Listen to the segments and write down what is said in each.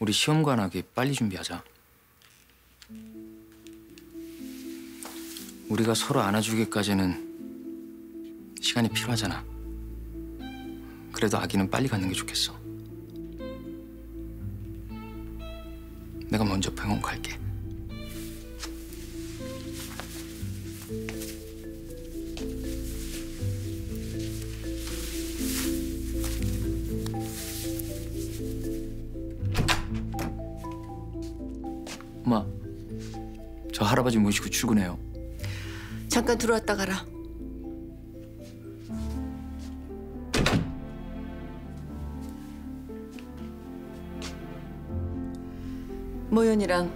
우리 시험 관하게 빨리 준비하자. 우리가 서로 안아주기까지는 시간이 필요하잖아. 그래도 아기는 빨리 갖는 게 좋겠어. 내가 먼저 병원 갈게. 엄마, 저 할아버지 모시고 출근해요. 잠깐 들어왔다 가라. 모연이랑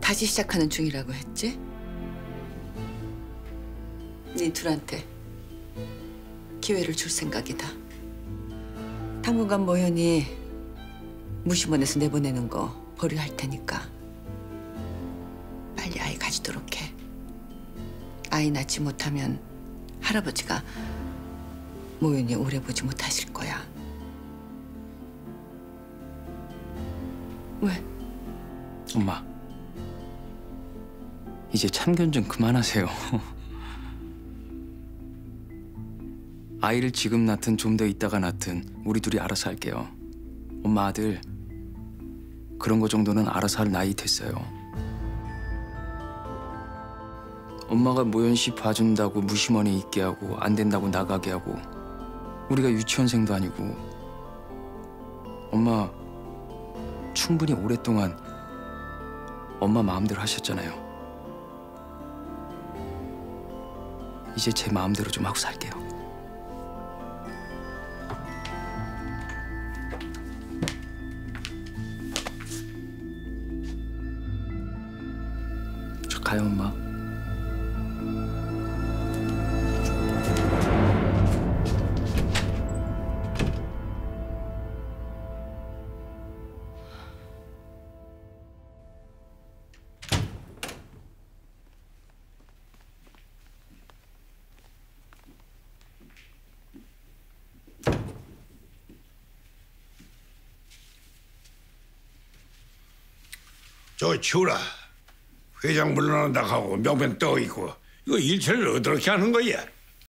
다시 시작하는 중이라고 했지? 네 둘한테 기회를 줄 생각이다. 당분간 모연이 무심원에서 내보내는 거 보류할 테니까 빨리 아이 가지도록 해. 아이 낳지 못하면 할아버지가 모연이 오래 보지 못하실 거야. 왜? 엄마, 이제 참견 좀 그만하세요. 아이를 지금 낳든 좀 더 있다가 낳든 우리 둘이 알아서 할게요. 엄마 아들 그런 거 정도는 알아서 할 나이 됐어요. 엄마가 모연 씨 봐준다고 무심원에 있게 하고 안 된다고 나가게 하고 우리가 유치원생도 아니고 엄마 충분히 오랫동안 엄마 마음대로 하셨잖아요. 이제 제 마음대로 좀 하고 살게요. 저 가요, 엄마. 저 치우라. 회장 물러난다 하고 명변 떠 있고 이거 일체를 어떻게 하는 거야?